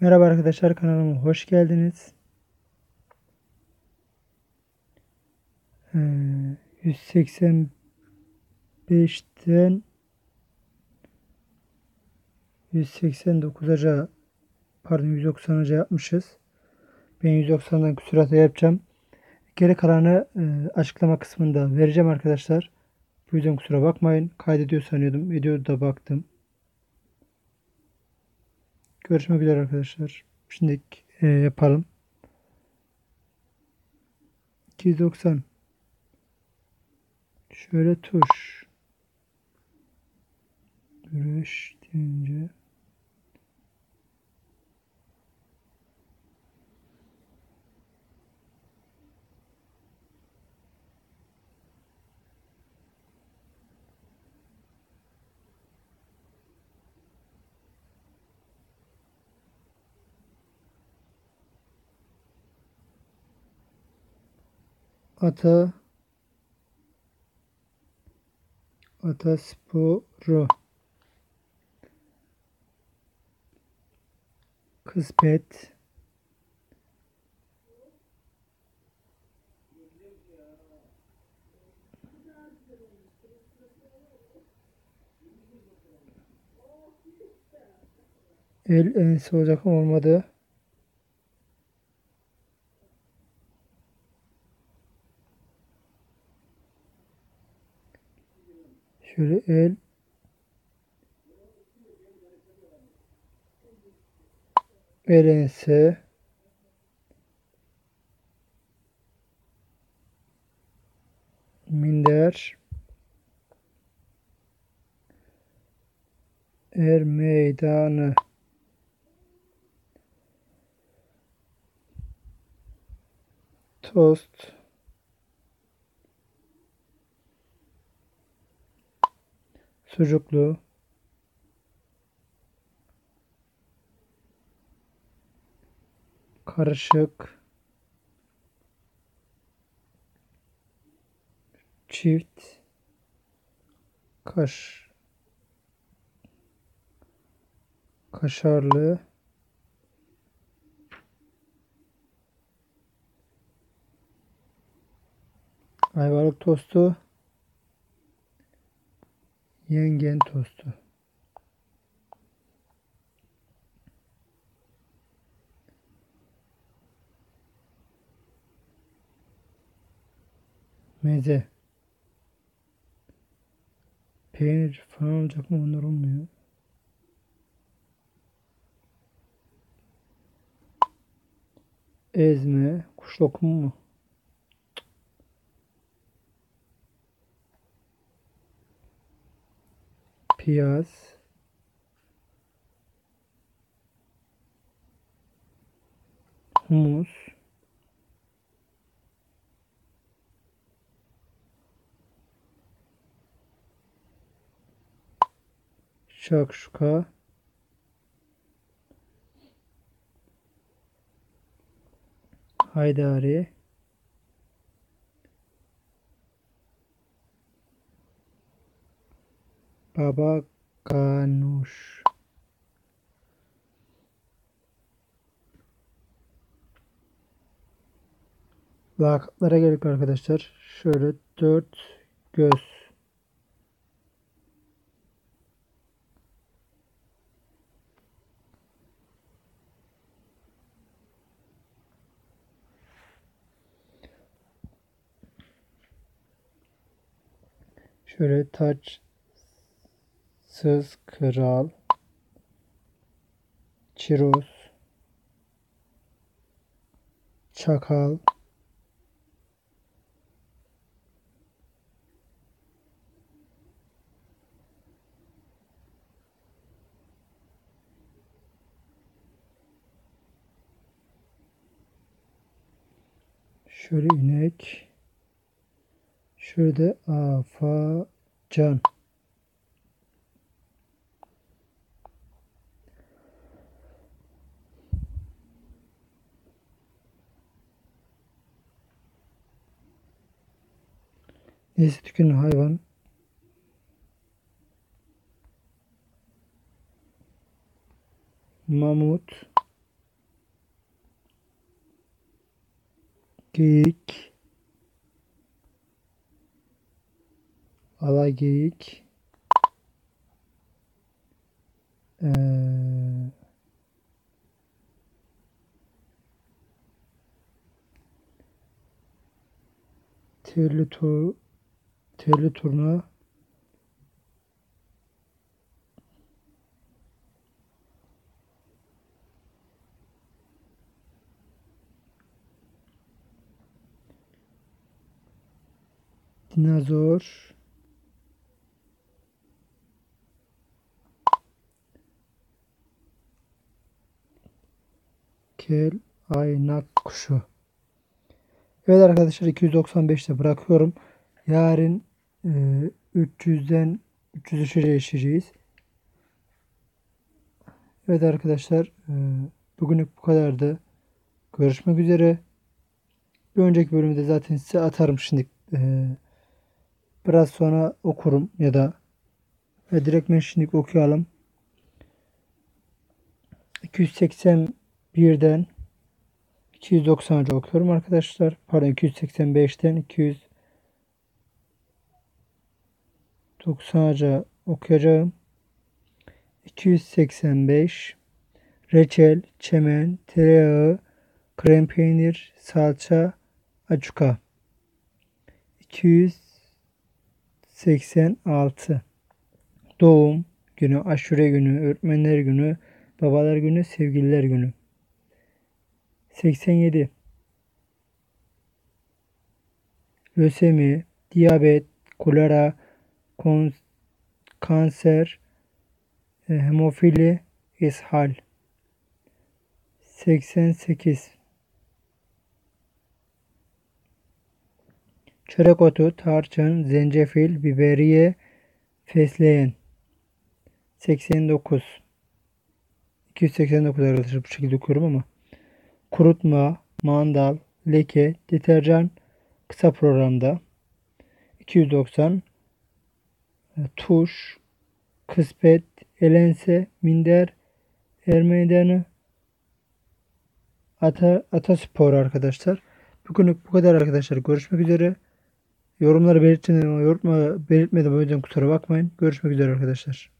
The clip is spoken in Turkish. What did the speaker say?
Merhaba arkadaşlar kanalıma hoş geldiniz. Ee, 185'ten 189'a pardon 190'a yapmışız. Ben 190'dan küsurata yapacağım. Geri kalanı e, açıklama kısmında vereceğim arkadaşlar. Bu yüzden kusura bakmayın. Kaydediyor sanıyordum. Videoda baktım. Görüşmek üzere arkadaşlar. Şimdi e, yapalım. 290 Şöyle tuş. Güreş deyince Ata. Atasporu Kısmet El ensi olacak olmadı. Şöyle el el ense minder er meydanı. Tost sucuklu. Karışık. Çift. Kaş. Kaşarlı. Ayvalık tostu yengen tostu. Meze. Peynir falan olacak mı? Onlar olmuyor. Ezme. Kuş lokumu mu piyaz. Humus. Şakşuka haydari baba ganuş lakaplara geldik arkadaşlar. Şöyle dört göz. Şöyle taçsız kral Çiroz Çakal Şöyle inek Şurada afacan. Yesi tükenen hayvan. Mamut. Geyik. Ala geyik. Ee, türlü tur terli turna, dinozor, kel, aynak kuşu. Evet arkadaşlar 295'te bırakıyorum. Yarın e, 300'den 303'e değişeceğiz. Evet arkadaşlar e, bugünlük bu kadardı. Görüşmek üzere. Bir önceki bölümde zaten size atarım şimdi. E, biraz sonra okurum ya da ve direkt ben şimdi okuyalım. 281'den 290'a okuyorum arkadaşlar. Pardon 285'ten 290'a okuyacağım. 285 reçel, çemen, tereyağı, krem peynir, salça, acuka. 286 doğum günü, aşure günü, öğretmenler günü, babalar günü, sevgililer günü. 87 lösemi, diyabet, kolera, kanser, e, hemofili, ishal. 88 çörek otu, tarçın, zencefil, biberiye, fesleğen. 89 289 arkadaşlar bu şekilde okuyorum ama. Kurutma, mandal, leke, deterjan kısa programda. 290 e, tuş, kıspet, elense, minder, er ata, ataspor arkadaşlar. Bugünlük bu kadar arkadaşlar. Görüşmek üzere. Yorumları belirtin ama yorumla belirtmedim o yüzden kusura bakmayın. Görüşmek üzere arkadaşlar.